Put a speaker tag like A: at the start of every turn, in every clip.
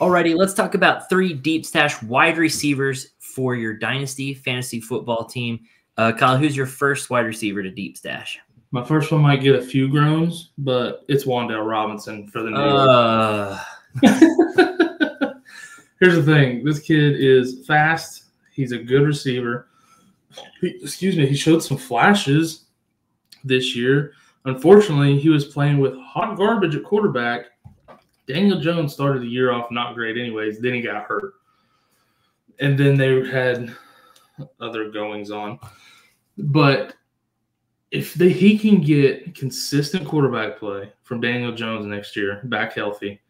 A: Alrighty, let's talk about three deep stash wide receivers for your dynasty fantasy football team. Uh, Kyle, who's your first wide receiver to deep stash?
B: My first one might get a few groans, but it's Wan'Dale Robinson for the New uh... Here's the thing: this kid is fast. He's a good receiver. He, excuse me. He showed some flashes this year. Unfortunately, he was playing with hot garbage at quarterback. Daniel Jones started the year off not great, anyways. Then he got hurt, and then they had other goings on. But if they, he can get consistent quarterback play from Daniel Jones next year, back healthy,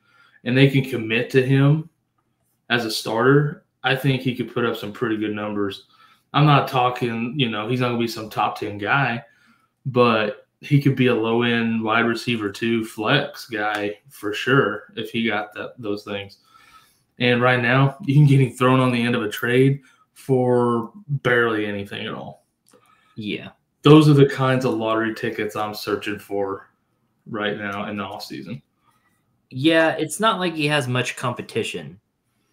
B: and they can commit to him as a starter, I think he could put up some pretty good numbers. I'm not talking, you know, he's not going to be some top 10 guy, but he could be a low end wide receiver too, flex guy for sure if he got that those things. And right now, you can get him thrown on the end of a trade for barely anything at all.
A: Yeah
B: those are the kinds of lottery tickets I'm searching for right now in the off season.
A: Yeah, it's not like he has much competition,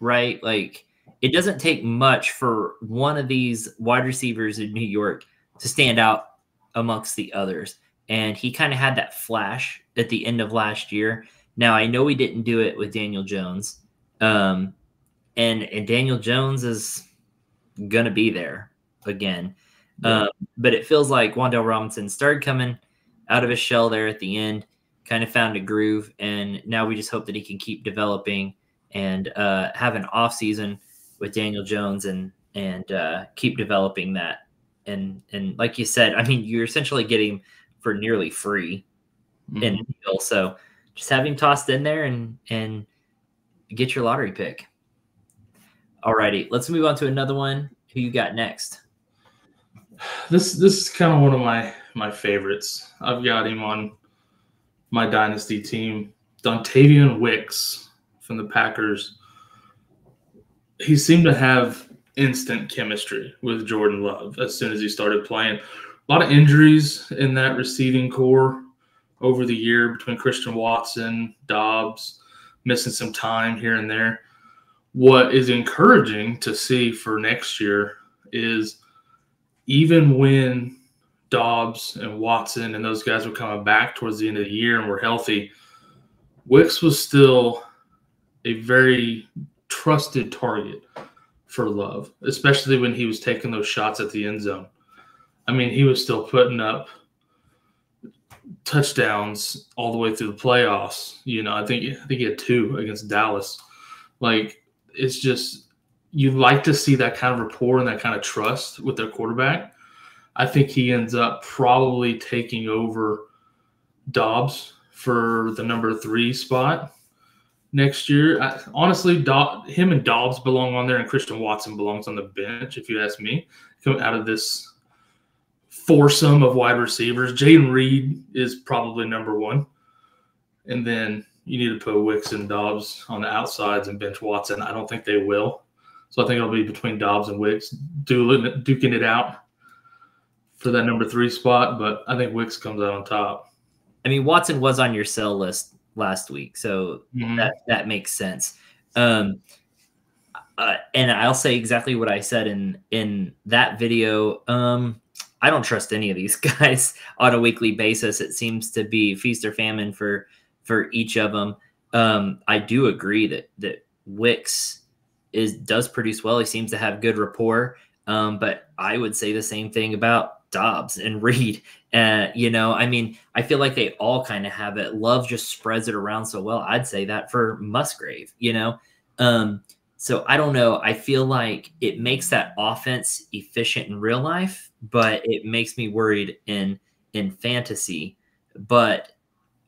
A: right? Like it doesn't take much for one of these wide receivers in New York to stand out amongst the others. And he kind of had that flash at the end of last year. Now I know he didn't do it with Daniel Jones. Um, and and Daniel Jones is gonna be there again. Um, but it feels like Wan'Dale Robinson started coming out of his shell there at the end, kind of found a groove, and now we just hope that he can keep developing and uh, have an off season with Daniel Jones and and uh, keep developing that. And and like you said, I mean, you're essentially getting for nearly free mm-hmm. in the deal. So just have him tossed in there and and get your lottery pick. Alrighty, let's move on to another one. Who you got next?
B: this this is kind of one of my my favorites. I've got him on my dynasty team. Dontayvion Wicks from the Packers. He seemed to have instant chemistry with Jordan Love as soon as he started playing. A lot of injuries in that receiving corps over the year between Christian Watson, Doubs, missing some time here and there. What is encouraging to see for next year is even when Doubs and Watson and those guys were coming back towards the end of the year and were healthy, Wicks was still a very trusted target for Love, especially when he was taking those shots at the end zone. I mean, he was still putting up touchdowns all the way through the playoffs. You know, I think I think he had two against Dallas. Like it's just you like to see that kind of rapport and that kind of trust with their quarterback. I think he ends up probably taking over Doubs for the number three spot next year. I, honestly, him and Doubs belong on there, and Christian Watson belongs on the bench, if you ask me. Coming out of this foursome of wide receivers, Jayden Reed is probably number one. And then you need to put Wicks and Doubs on the outsides and bench Watson. I don't think they will. So I think it'll be between Doubs and Wicks dueling, duking it out for that number three spot. But I think Wicks comes out on top.
A: I mean, Watson was on your sell list last week, so mm-hmm. that that makes sense. Um, uh, and I'll say exactly what I said in in that video. Um, I don't trust any of these guys on a weekly basis. It seems to be feast or famine for for each of them. Um, I do agree that that Wicks is does produce well. He seems to have good rapport. Um, but I would say the same thing about Doubs and Reed. Uh, you know, I mean, I feel like they all kind of have it. Love just spreads it around so well. I'd say that for Musgrave, you know. Um, so I don't know. I feel like it makes that offense efficient in real life, but it makes me worried in in fantasy. But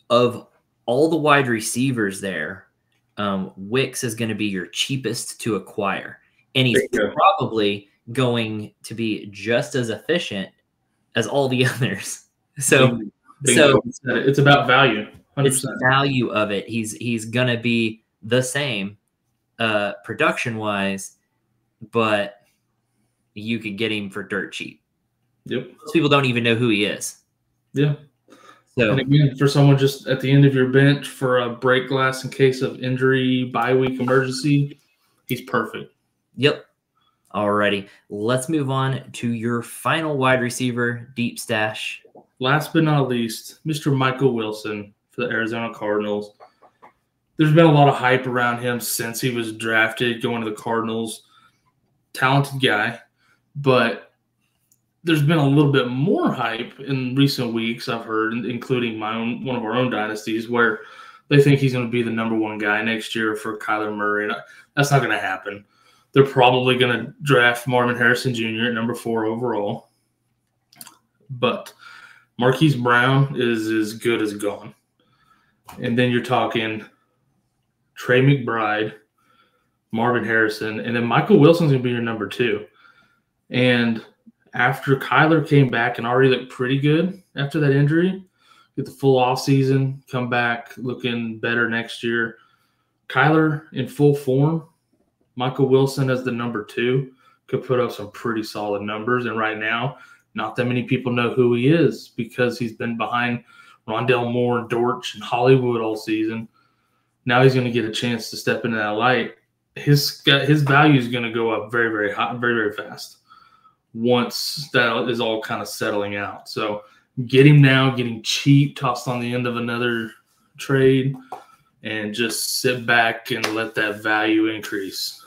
A: of all the wide receivers there, um, Wicks is going to be your cheapest to acquire, and he's probably going to be just as efficient as all the others. So, Bingo.
B: so it's about value.
A: 100%. It's the value of it. He's he's going to be the same uh, production wise, but you could get him for dirt cheap.
B: Yep.
A: Most people don't even know who he is.
B: Yeah.
A: So
B: and again, for someone just at the end of your bench for a break glass in case of injury, bye week emergency, he's perfect.
A: Yep. Alrighty. Let's move on to your final wide receiver, deep stash.
B: Last but not least, Mr. Michael Wilson for the Arizona Cardinals. There's been a lot of hype around him since he was drafted, going to the Cardinals. Talented guy, but there's been a little bit more hype in recent weeks. I've heard, including my own one of our own dynasties, where they think he's going to be the number one guy next year for Kyler Murray. And that's not going to happen. They're probably going to draft Marvin Harrison Jr. at number four overall. But Marquise Brown is as good as gone. And then you're talking Trey McBride, Marvin Harrison, and then Michael Wilson's going to be your number two. And after Kyler came back and already looked pretty good after that injury, get the full off season, come back looking better next year. Kyler in full form, Michael Wilson as the number two could put up some pretty solid numbers. And right now, not that many people know who he is because he's been behind Rondale Moore, Dortch, and Hollywood all season. Now he's going to get a chance to step into that light. His his value is going to go up very, very hot, very, very fast once that is all kind of settling out. So get him now, getting cheap, tossed on the end of another trade, and just sit back and let that value increase.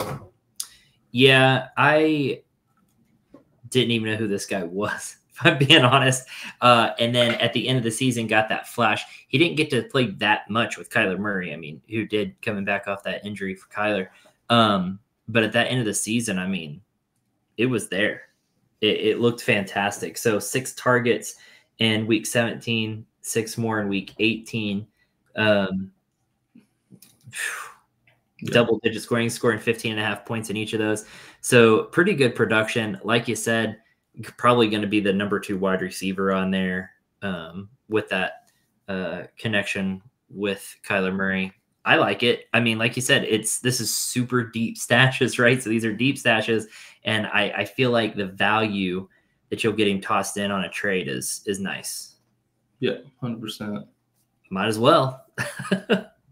A: Yeah, I didn't even know who this guy was, if I'm being honest. Uh, and then at the end of the season, got that flash. He didn't get to play that much with Kyler Murray. I mean, who did coming back off that injury for Kyler. Um, but at that end of the season, I mean, it was there. It, it looked fantastic. So six targets in week 17, six more in week 18. Um, double digit scoring, scoring 15 and a half points in each of those. So pretty good production. Like you said, probably going to be the number two wide receiver on there um, with that uh, connection with Kyler Murray. I like it. I mean, like you said, it's this is super deep stashes, right? So these are deep stashes, and I, I feel like the value that you're getting tossed in on a trade is is nice.
B: Yeah, hundred percent.
A: Might as well.